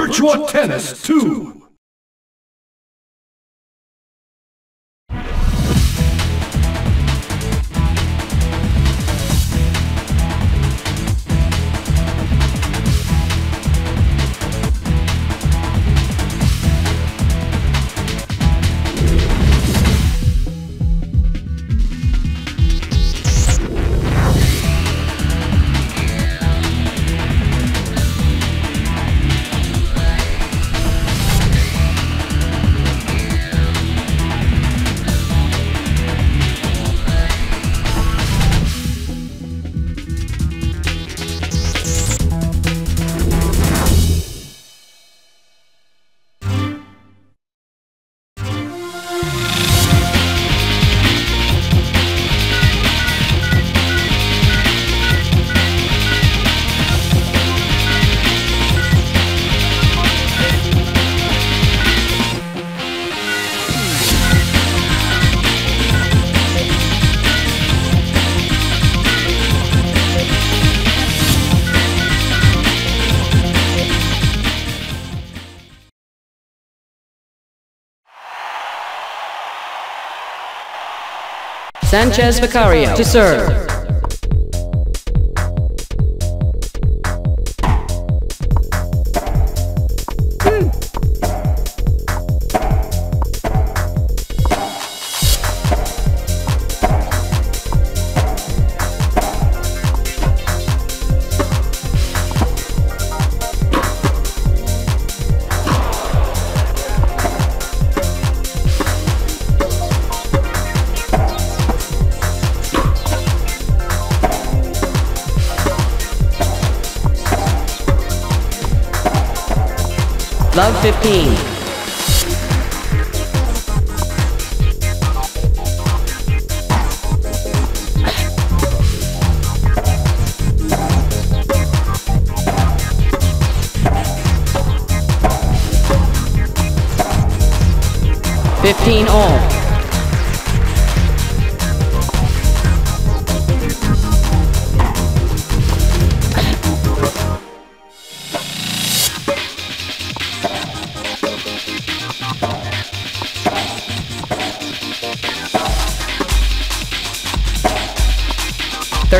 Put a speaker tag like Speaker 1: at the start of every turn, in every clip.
Speaker 1: Virtua Tennis 2.
Speaker 2: Sanchez Vicario to serve. Love 15. Fifteen all.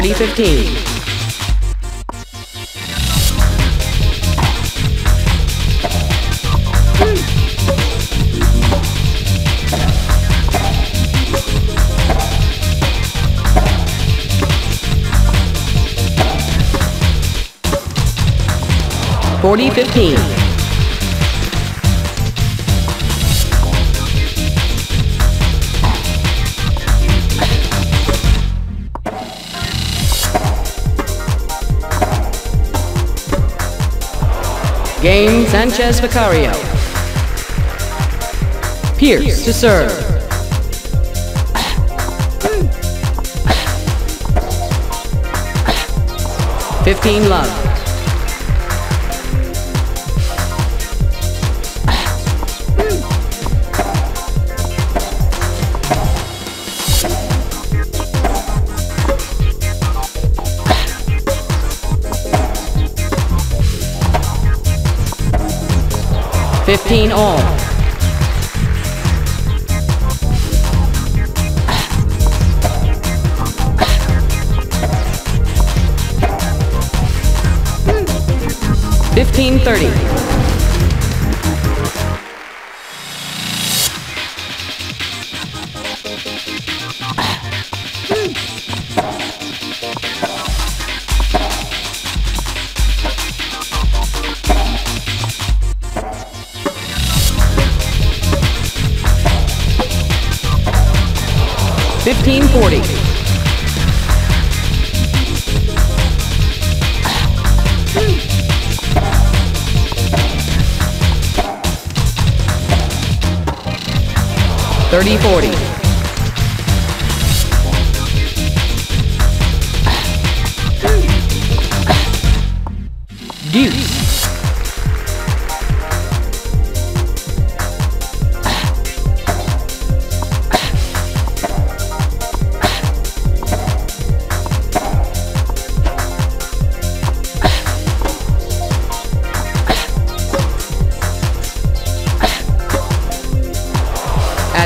Speaker 2: Thirty fifteen. Forty fifteen. Game Sanchez Vicario. Pierce to serve. Fifteen love. Fifteen all. Fifteen thirty. Fifteen forty. Thirty forty. Deuce.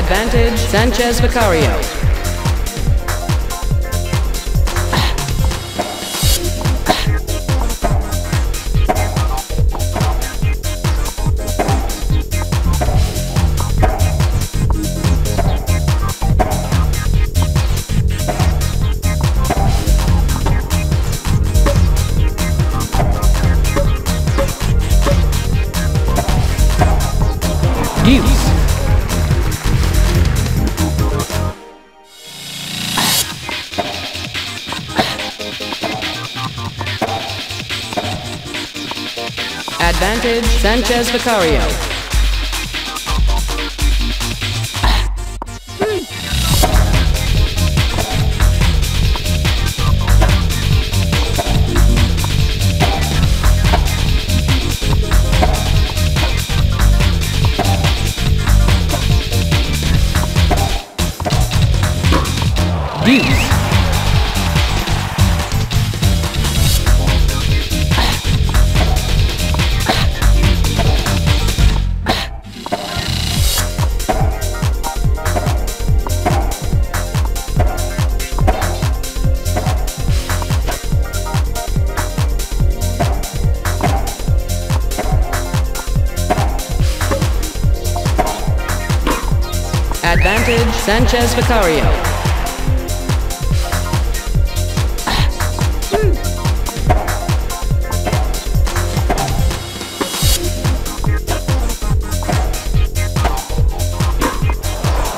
Speaker 2: advantage, Sanchez Vicario. Advantage Sanchez Vicario. Deuce. Advantage Sanchez Vicario.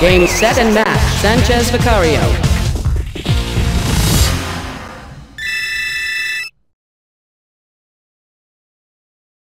Speaker 2: Game set and match. Sanchez Vicario.